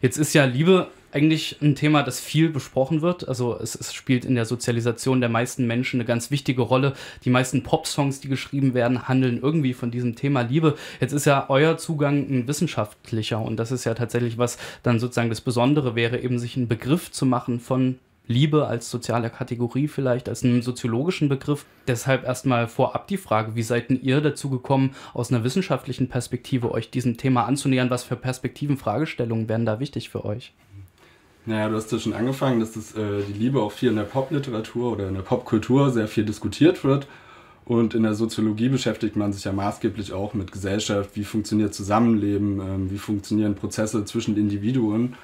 Jetzt ist ja Liebe eigentlich ein Thema, das viel besprochen wird. Also es, es, spielt in der Sozialisation der meisten Menschen eine ganz wichtige Rolle. Die meisten Pop-Songs, die geschrieben werden, handeln irgendwie von diesem Thema Liebe. Jetzt ist ja euer Zugang ein wissenschaftlicher und das ist ja tatsächlich was dann sozusagen das Besondere wäre, eben sich einen Begriff zu machen von Liebe als soziale Kategorie vielleicht, als einen soziologischen Begriff. Deshalb erstmal vorab die Frage, wie seid denn ihr dazu gekommen, aus einer wissenschaftlichen Perspektive euch diesem Thema anzunähern? Was für Perspektiven, Fragestellungen wären da wichtig für euch? Naja, du hast ja schon angefangen, dass das, äh, die Liebe auch viel in der Popliteratur oder in der Popkultur sehr viel diskutiert wird. Und in der Soziologie beschäftigt man sich ja maßgeblich auch mit Gesellschaft, wie funktioniert Zusammenleben, ähm, wie funktionieren Prozesse zwischen Individuen.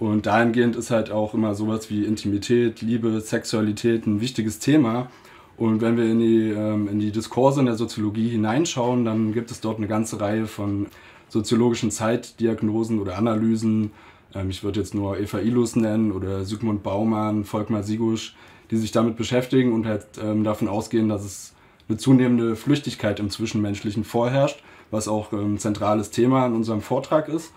Und dahingehend ist halt auch immer sowas wie Intimität, Liebe, Sexualität ein wichtiges Thema. Und wenn wir in die, ähm, in die Diskurse in der Soziologie hineinschauen, dann gibt es dort eine ganze Reihe von soziologischen Zeitdiagnosen oder Analysen. Ähm, ich würde jetzt nur Eva Ilus nennen oder Sigmund Baumann, Volkmar Sigusch, die sich damit beschäftigen und halt ähm, davon ausgehen, dass es eine zunehmende Flüchtigkeit im Zwischenmenschlichen vorherrscht, was auch ein zentrales Thema in unserem Vortrag ist.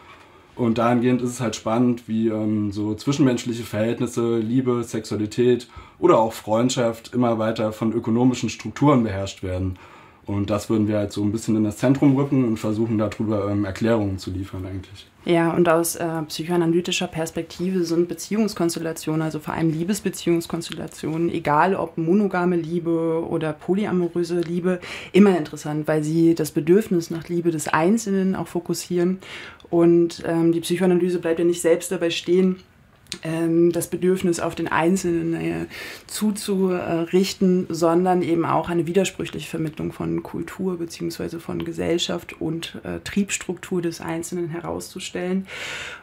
Und dahingehend ist es halt spannend, wie ähm, so zwischenmenschliche Verhältnisse, Liebe, Sexualität oder auch Freundschaft immer weiter von ökonomischen Strukturen beherrscht werden. Und das würden wir halt so ein bisschen in das Zentrum rücken und versuchen darüber ähm, Erklärungen zu liefern eigentlich. Ja, und aus äh, psychoanalytischer Perspektive sind Beziehungskonstellationen, also vor allem Liebesbeziehungskonstellationen, egal ob monogame Liebe oder polyamoröse Liebe, immer interessant, weil sie das Bedürfnis nach Liebe des Einzelnen auch fokussieren. Und ähm, die Psychoanalyse bleibt ja nicht selbst dabei stehen, das Bedürfnis auf den Einzelnen äh, zuzurichten, sondern eben auch eine widersprüchliche Vermittlung von Kultur bzw. von Gesellschaft und äh, Triebstruktur des Einzelnen herauszustellen.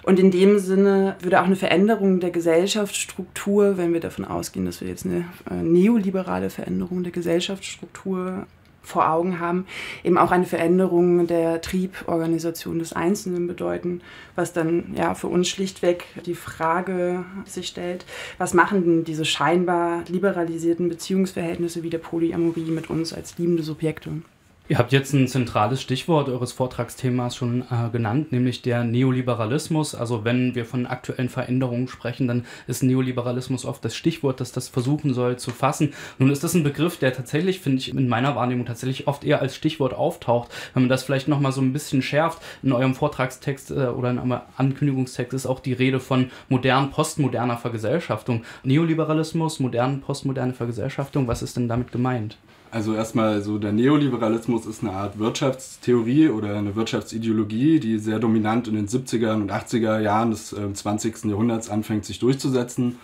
Und in dem Sinne würde auch eine Veränderung der Gesellschaftsstruktur, wenn wir davon ausgehen, dass wir jetzt eine äh, neoliberale Veränderung der Gesellschaftsstruktur vor Augen haben, eben auch eine Veränderung der Trieborganisation des Einzelnen bedeuten, was dann ja für uns schlichtweg die Frage sich stellt, was machen denn diese scheinbar liberalisierten Beziehungsverhältnisse wie der Polyamorie mit uns als liebende Subjekte? Ihr habt jetzt ein zentrales Stichwort eures Vortragsthemas schon äh, genannt, nämlich der Neoliberalismus. Also wenn wir von aktuellen Veränderungen sprechen, dann ist Neoliberalismus oft das Stichwort, das das versuchen soll zu fassen. Nun ist das ein Begriff, der tatsächlich, finde ich, in meiner Wahrnehmung tatsächlich oft eher als Stichwort auftaucht. Wenn man das vielleicht nochmal so ein bisschen schärft, in eurem Vortragstext äh, oder in eurem Ankündigungstext ist auch die Rede von modern, postmoderner Vergesellschaftung. Neoliberalismus, modern, postmoderne Vergesellschaftung, was ist denn damit gemeint? Also erstmal so der Neoliberalismus ist eine Art Wirtschaftstheorie oder eine Wirtschaftsideologie, die sehr dominant in den 70er und 80er Jahren des äh, 20. Jahrhunderts anfängt sich durchzusetzen.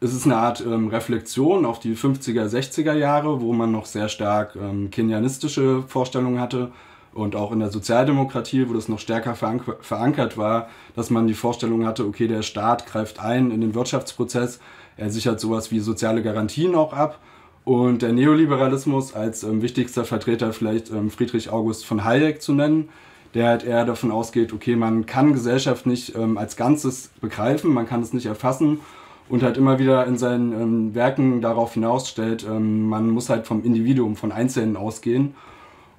Es ist eine Art ähm, Reflexion auf die 50er, 60er Jahre, wo man noch sehr stark ähm, kenianistische Vorstellungen hatte und auch in der Sozialdemokratie, wo das noch stärker verank verankert war, dass man die Vorstellung hatte, okay, der Staat greift ein in den Wirtschaftsprozess, er sichert sowas wie soziale Garantien auch ab und der Neoliberalismus als ähm, wichtigster Vertreter vielleicht ähm, Friedrich August von Hayek zu nennen, der halt eher davon ausgeht, okay, man kann Gesellschaft nicht ähm, als Ganzes begreifen, man kann es nicht erfassen und halt immer wieder in seinen ähm, Werken darauf hinausstellt, ähm, man muss halt vom Individuum, von Einzelnen ausgehen.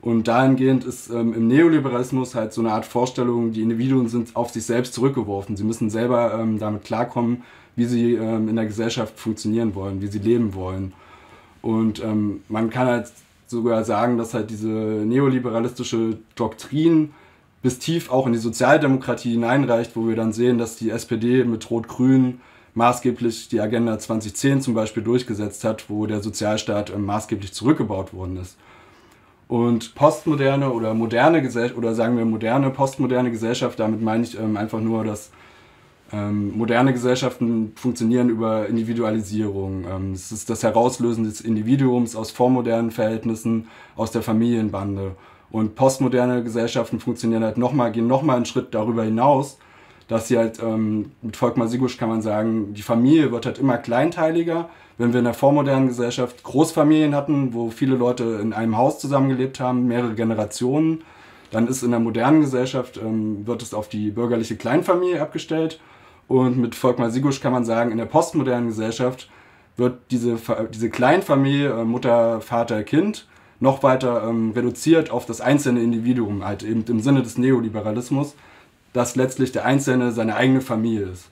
Und dahingehend ist ähm, im Neoliberalismus halt so eine Art Vorstellung, die Individuen sind auf sich selbst zurückgeworfen. Sie müssen selber damit klarkommen, wie sie in der Gesellschaft funktionieren wollen, wie sie leben wollen. Und ähm, man kann halt sogar sagen, dass halt diese neoliberalistische Doktrin bis tief auch in die Sozialdemokratie hineinreicht, wo wir dann sehen, dass die SPD mit Rot-Grün maßgeblich die Agenda 2010 zum Beispiel durchgesetzt hat, wo der Sozialstaat ähm, maßgeblich zurückgebaut worden ist. Und postmoderne oder moderne Gesellschaft, oder sagen wir moderne, postmoderne Gesellschaft, damit meine ich ähm, einfach nur, dass ähm, moderne Gesellschaften funktionieren über Individualisierung. Ähm, es ist das Herauslösen des Individuums aus vormodernen Verhältnissen, aus der Familienbande. Und postmoderne Gesellschaften funktionieren halt nochmal, gehen nochmal einen Schritt darüber hinaus, dass sie halt, ähm, mit Volkmar Sigusch kann man sagen, die Familie wird halt immer kleinteiliger. Wenn wir in der vormodernen Gesellschaft Großfamilien hatten, wo viele Leute in einem Haus zusammengelebt haben, mehrere Generationen, dann ist in der modernen Gesellschaft, ähm, wird es auf die bürgerliche Kleinfamilie abgestellt und mit Volkmar Sigusch kann man sagen, in der postmodernen Gesellschaft wird diese, diese Kleinfamilie, äh, Mutter, Vater, Kind, noch weiter ähm, reduziert auf das einzelne Individuum, halt eben im Sinne des Neoliberalismus. dass letztlich der Einzelne seine eigene Familie ist.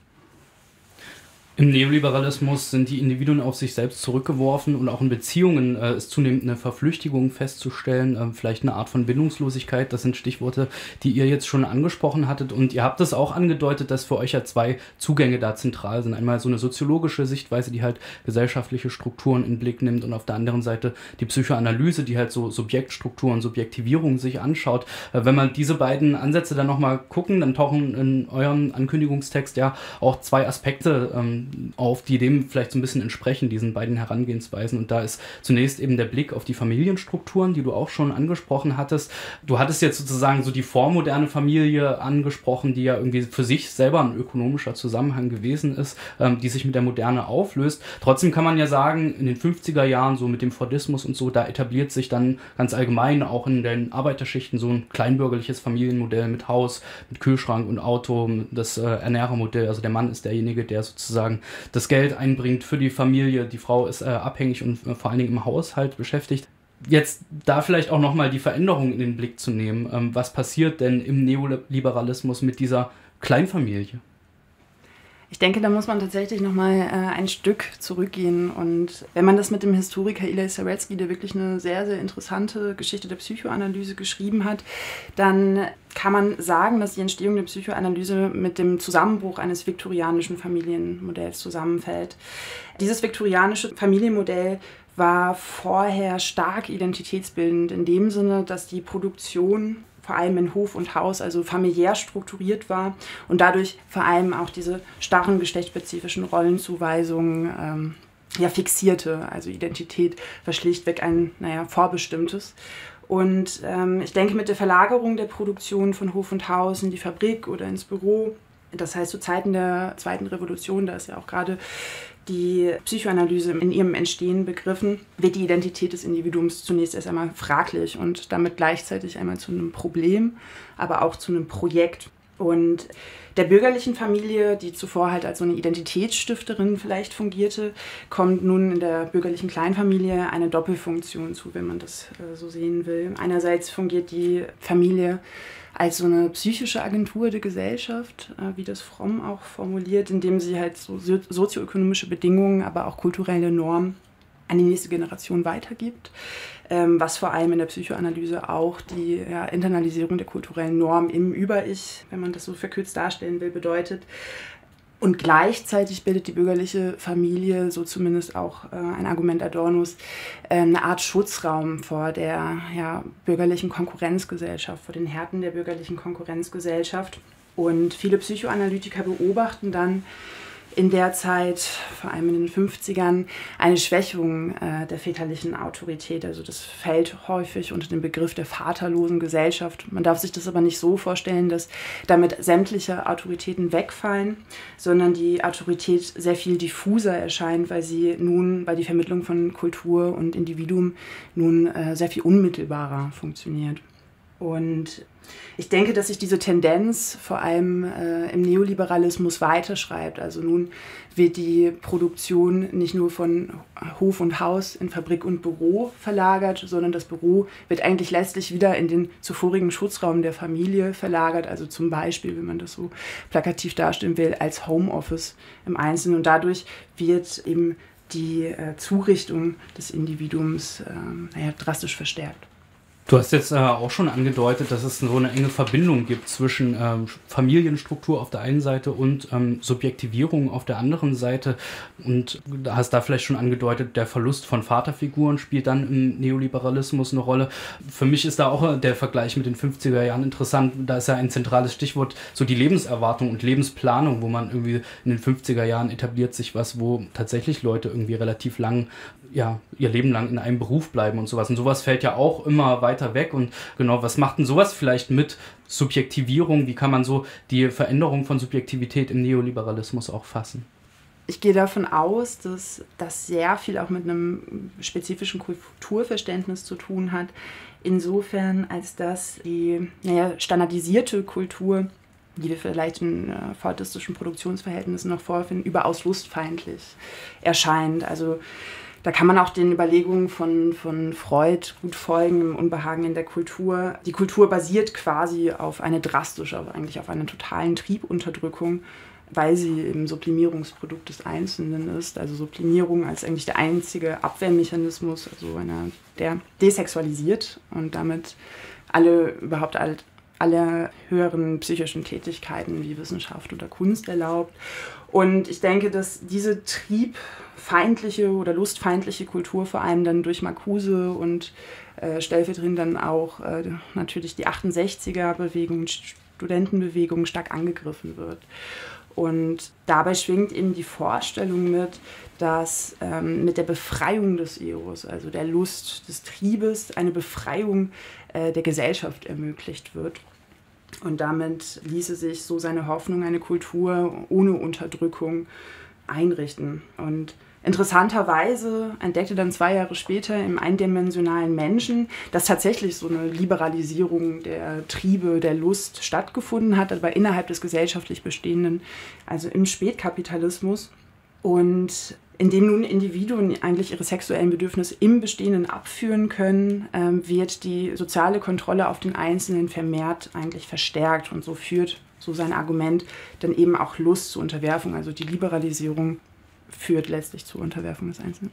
Im Neoliberalismus sind die Individuen auf sich selbst zurückgeworfen und auch in Beziehungen äh, ist zunehmend eine Verflüchtigung festzustellen, äh, vielleicht eine Art von Bindungslosigkeit. Das sind Stichworte, die ihr jetzt schon angesprochen hattet und ihr habt es auch angedeutet, dass für euch ja zwei Zugänge da zentral sind. Einmal so eine soziologische Sichtweise, die halt gesellschaftliche Strukturen in Blick nimmt und auf der anderen Seite die Psychoanalyse, die halt so Subjektstrukturen, Subjektivierung sich anschaut. Äh, wenn man diese beiden Ansätze dann nochmal gucken, dann tauchen in eurem Ankündigungstext ja auch zwei Aspekte ähm, auf, die dem vielleicht so ein bisschen entsprechen, diesen beiden Herangehensweisen. Und da ist zunächst eben der Blick auf die Familienstrukturen, die du auch schon angesprochen hattest. Du hattest jetzt sozusagen so die vormoderne Familie angesprochen, die ja irgendwie für sich selber ein ökonomischer Zusammenhang gewesen ist, ähm, die sich mit der Moderne auflöst. Trotzdem kann man ja sagen, in den 50er Jahren, so mit dem Fordismus und so, da etabliert sich dann ganz allgemein auch in den Arbeiterschichten so ein kleinbürgerliches Familienmodell mit Haus, mit Kühlschrank und Auto, das äh, Ernährermodell. Also der Mann ist derjenige, der sozusagen sozusagen das Geld einbringt für die Familie. Die Frau ist äh, abhängig und äh, vor allen Dingen im Haushalt beschäftigt. Jetzt da vielleicht auch nochmal die Veränderung in den Blick zu nehmen. Ähm, was passiert denn im Neoliberalismus mit dieser Kleinfamilie? Ich denke, da muss man tatsächlich nochmal äh, ein Stück zurückgehen. Und wenn man das mit dem Historiker Ilya Saretsky, der wirklich eine sehr, sehr interessante Geschichte der Psychoanalyse geschrieben hat, dann kann man sagen, dass die Entstehung der Psychoanalyse mit dem Zusammenbruch eines viktorianischen Familienmodells zusammenfällt. Dieses viktorianische Familienmodell war vorher stark identitätsbildend in dem Sinne, dass die Produktion vor allem in Hof und Haus, also familiär strukturiert war und dadurch vor allem auch diese starren geschlechtsspezifischen Rollenzuweisungen ähm, ja, fixierte. Also Identität war schlichtweg ein naja, vorbestimmtes. Und ähm, ich denke, mit der Verlagerung der Produktion von Hof und Haus in die Fabrik oder ins Büro, das heißt zu Zeiten der zweiten Revolution, da ist ja auch gerade die Psychoanalyse in ihrem Entstehen begriffen, wird die Identität des Individuums zunächst erst einmal fraglich und damit gleichzeitig einmal zu einem Problem, aber auch zu einem Projekt. Und der bürgerlichen Familie, die zuvor halt als so eine Identitätsstifterin vielleicht fungierte, kommt nun in der bürgerlichen Kleinfamilie eine Doppelfunktion zu, wenn man das äh, so sehen will. Einerseits fungiert die Familie als so eine psychische Agentur der Gesellschaft, äh, wie das Fromm auch formuliert, indem sie halt so sozioökonomische Bedingungen, aber auch kulturelle Normen an die nächste Generation weitergibt, ähm, was vor allem in der Psychoanalyse auch die ja, Internalisierung der kulturellen Norm im Über-Ich, wenn man das so verkürzt darstellen will, bedeutet. Und gleichzeitig bildet die bürgerliche Familie, so zumindest auch äh, ein Argument Adornos, äh, eine Art Schutzraum vor der ja, bürgerlichen Konkurrenzgesellschaft, vor den Härten der bürgerlichen Konkurrenzgesellschaft. Und viele Psychoanalytiker beobachten dann, in der Zeit, vor allem in den 50ern, eine Schwächung äh, der väterlichen Autorität. Also das fällt häufig unter den Begriff der vaterlosen Gesellschaft. Man darf sich das aber nicht so vorstellen, dass damit sämtliche Autoritäten wegfallen, sondern die Autorität sehr viel diffuser erscheint, weil sie nun bei die Vermittlung von Kultur und Individuum nun äh, sehr viel unmittelbarer funktioniert. Und ich denke, dass sich diese Tendenz vor allem äh, im Neoliberalismus weiterschreibt. Also nun wird die Produktion nicht nur von Hof und Haus in Fabrik und Büro verlagert, sondern das Büro wird eigentlich letztlich wieder in den zuvorigen Schutzraum der Familie verlagert. Also zum Beispiel, wenn man das so plakativ darstellen will, als Homeoffice im Einzelnen. Und dadurch wird eben die äh, Zurichtung des Individuums äh, naja, drastisch verstärkt. Du hast jetzt äh, auch schon angedeutet, dass es so eine enge Verbindung gibt zwischen ähm, Familienstruktur auf der einen Seite und ähm, Subjektivierung auf der anderen Seite. Und hast da vielleicht schon angedeutet, der Verlust von Vaterfiguren spielt dann im Neoliberalismus eine Rolle. Für mich ist da auch der Vergleich mit den 50er Jahren interessant. Da ist ja ein zentrales Stichwort so die Lebenserwartung und Lebensplanung, wo man irgendwie in den 50er Jahren etabliert sich was, wo tatsächlich Leute irgendwie relativ lang ja, ihr Leben lang in einem Beruf bleiben und sowas. Und sowas fällt ja auch immer weiter weg. Und genau, was macht denn sowas vielleicht mit Subjektivierung? Wie kann man so die Veränderung von Subjektivität im Neoliberalismus auch fassen? Ich gehe davon aus, dass das sehr viel auch mit einem spezifischen Kulturverständnis zu tun hat. Insofern, als dass die naja, standardisierte Kultur, die wir vielleicht in äh, fordistischen Produktionsverhältnissen noch vorfinden, überaus lustfeindlich erscheint. Also Da kann man auch den Überlegungen von, von Freud gut folgen, im Unbehagen in der Kultur. Die Kultur basiert quasi auf eine drastische, aber eigentlich auf einer totalen Triebunterdrückung, weil sie eben Sublimierungsprodukt des Einzelnen ist. Also Sublimierung als eigentlich der einzige Abwehrmechanismus, also einer, der desexualisiert und damit alle überhaupt alle höheren psychischen Tätigkeiten wie Wissenschaft oder Kunst erlaubt. Und ich denke, dass diese triebfeindliche oder lustfeindliche Kultur vor allem dann durch Marcuse und äh, stellvertretend dann auch äh, natürlich die 68er-Bewegung, Studentenbewegung stark angegriffen wird. Und dabei schwingt eben die Vorstellung mit, dass ähm, mit der Befreiung des Eros, also der Lust, des Triebes, eine Befreiung äh, der Gesellschaft ermöglicht wird. Und damit ließe sich so seine Hoffnung, eine Kultur ohne Unterdrückung einrichten. Und interessanterweise entdeckte dann zwei Jahre später im eindimensionalen Menschen, dass tatsächlich so eine Liberalisierung der Triebe, der Lust stattgefunden hat, aber innerhalb des gesellschaftlich Bestehenden, also im Spätkapitalismus. Und indem nun Individuen eigentlich ihre sexuellen Bedürfnisse im Bestehenden abführen können, ähm, wird die soziale Kontrolle auf den Einzelnen vermehrt eigentlich verstärkt und so führt so sein Argument dann eben auch Lust zur Unterwerfung, also die Liberalisierung führt letztlich zur Unterwerfung des Einzelnen.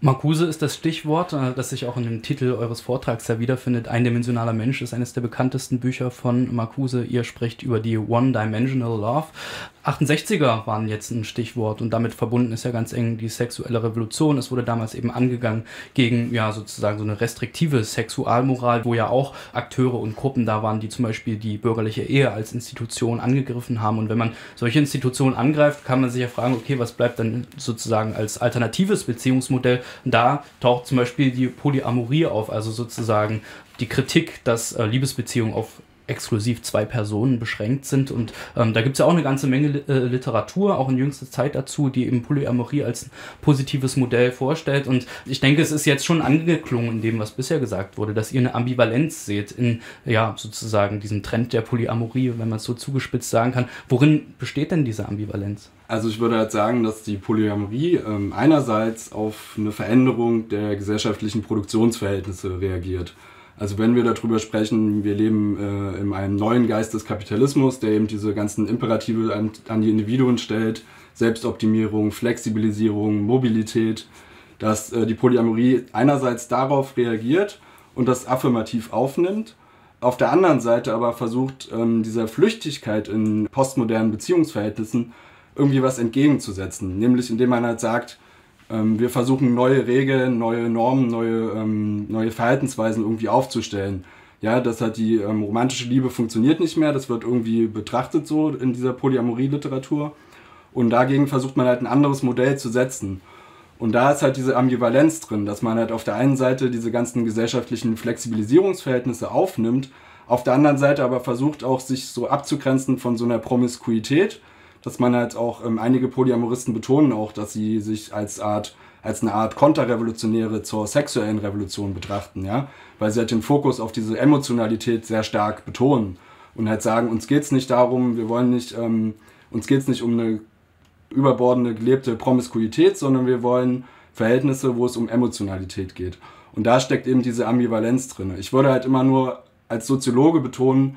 Marcuse ist das Stichwort, äh, das sich auch in dem Titel eures Vortrags ja wiederfindet. Eindimensionaler Mensch ist eines der bekanntesten Bücher von Marcuse. Ihr spricht über die One-Dimensional Love. 68er waren jetzt ein Stichwort und damit verbunden ist ja ganz eng die sexuelle Revolution. Es wurde damals eben angegangen gegen ja sozusagen so eine restriktive Sexualmoral, wo ja auch Akteure und Gruppen da waren, die zum Beispiel die bürgerliche Ehe als Institution angegriffen haben. Und wenn man solche Institutionen angreift, kann man sich ja fragen, okay, was bleibt dann sozusagen als alternatives Beziehungsmodell? Da taucht zum Beispiel die Polyamorie auf, also sozusagen die Kritik, dass äh, Liebesbeziehungen auf exklusiv zwei Personen beschränkt sind. Und ähm, da gibt es ja auch eine ganze Menge äh, Literatur, auch in jüngster Zeit dazu, die eben Polyamorie als positives Modell vorstellt. Und ich denke, es ist jetzt schon angeklungen in dem, was bisher gesagt wurde, dass ihr eine Ambivalenz seht in, ja, sozusagen diesem Trend der Polyamorie, wenn man es so zugespitzt sagen kann. Worin besteht denn diese Ambivalenz? Also ich würde halt sagen, dass die Polyamorie ähm, einerseits auf eine Veränderung der gesellschaftlichen Produktionsverhältnisse reagiert. Also wenn wir darüber sprechen, wir leben äh, in einem neuen Geist des Kapitalismus, der eben diese ganzen Imperative an, an die Individuen stellt, Selbstoptimierung, Flexibilisierung, Mobilität, dass äh, die Polyamorie einerseits darauf reagiert und das affirmativ aufnimmt, auf der anderen Seite aber versucht, ähm, dieser Flüchtigkeit in postmodernen Beziehungsverhältnissen irgendwie was entgegenzusetzen. Nämlich indem man halt sagt, ähm, wir versuchen neue Regeln, neue Normen, neue, ähm, neue Verhaltensweisen irgendwie aufzustellen. Ja, dass halt die ähm, romantische Liebe funktioniert nicht mehr, das wird irgendwie betrachtet so in dieser Polyamorie-Literatur. Und dagegen versucht man halt ein anderes Modell zu setzen. Und da ist halt diese Ambivalenz drin, dass man halt auf der einen Seite diese ganzen gesellschaftlichen Flexibilisierungsverhältnisse aufnimmt, auf der anderen Seite aber versucht auch sich so abzugrenzen von so einer Promiskuität dass man halt auch, ähm, einige Polyamoristen betonen auch, dass sie sich als Art, als eine Art Konterrevolutionäre zur sexuellen Revolution betrachten, ja, weil sie halt den Fokus auf diese Emotionalität sehr stark betonen und halt sagen, uns geht's nicht darum, wir wollen nicht, ähm, uns geht's nicht um eine überbordende gelebte Promiskuität, sondern wir wollen Verhältnisse, wo es um Emotionalität geht. Und da steckt eben diese Ambivalenz drin. Ich würde halt immer nur als Soziologe betonen,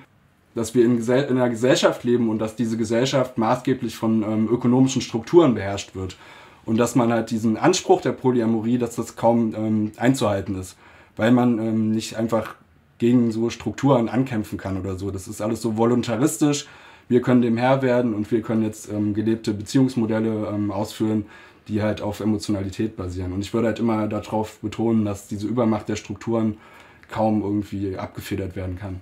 dass wir in, in, einer Gesellschaft leben und dass diese Gesellschaft maßgeblich von ähm, ökonomischen Strukturen beherrscht wird. Und dass man halt diesen Anspruch der Polyamorie, dass das kaum ähm, einzuhalten ist, weil man ähm, nicht einfach gegen so Strukturen ankämpfen kann oder so. Das ist alles so voluntaristisch. Wir können dem Herr werden und wir können jetzt ähm, gelebte Beziehungsmodelle ähm, ausführen, die halt auf Emotionalität basieren. Und ich würde halt immer darauf betonen, dass diese Übermacht der Strukturen kaum irgendwie abgefedert werden kann.